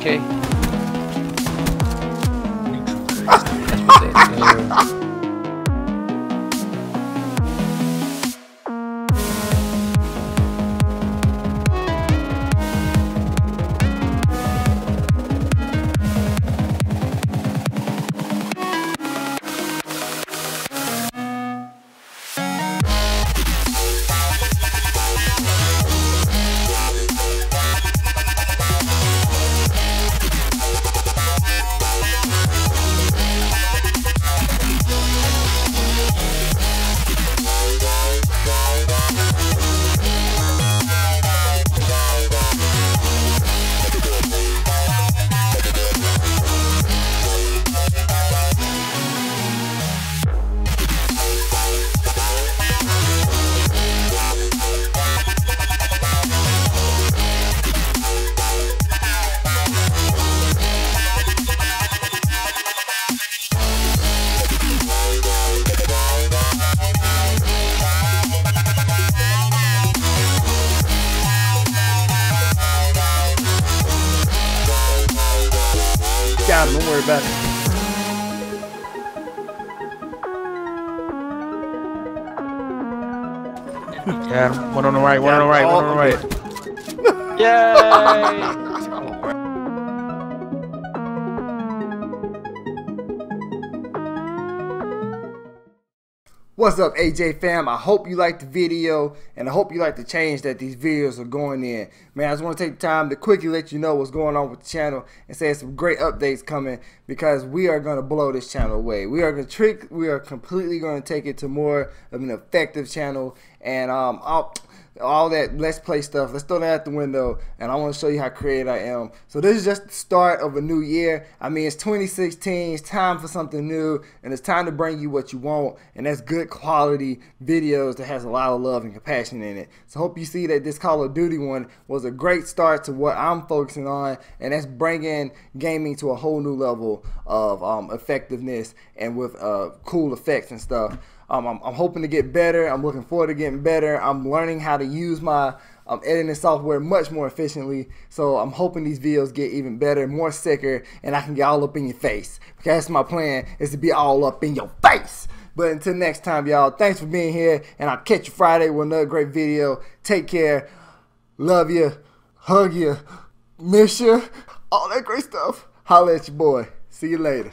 okay? better. Yeah, one on the right, one on the right, one on the right. Yay! What's up, AJ fam? I hope you liked the video, and I hope you like the change that these videos are going in. Man, I just want to take the time to quickly let you know what's going on with the channel and say some great updates coming because we are going to blow this channel away. We are going to trick, we are completely going to take it to more of an effective channel, and um, I'll all that let's play stuff. Let's throw that out the window, and I want to show you how creative I am. So this is just the start of a new year. I mean, it's 2016. It's time for something new, and it's time to bring you what you want, and that's good quality videos that has a lot of love and compassion in it. So hope you see that this Call of Duty one was a great start to what I'm focusing on, and that's bringing gaming to a whole new level of um, effectiveness and with uh, cool effects and stuff. Um, I'm, I'm, hoping to get better. I'm looking forward to getting better. I'm learning how to use my um, editing software much more efficiently. So I'm hoping these videos get even better, more sicker, and I can get all up in your face. Because that's my plan is to be all up in your face. But until next time, y'all, thanks for being here, and I'll catch you Friday with another great video. Take care. Love you. Hug you. Miss you. All that great stuff. Holla at your boy. See you later.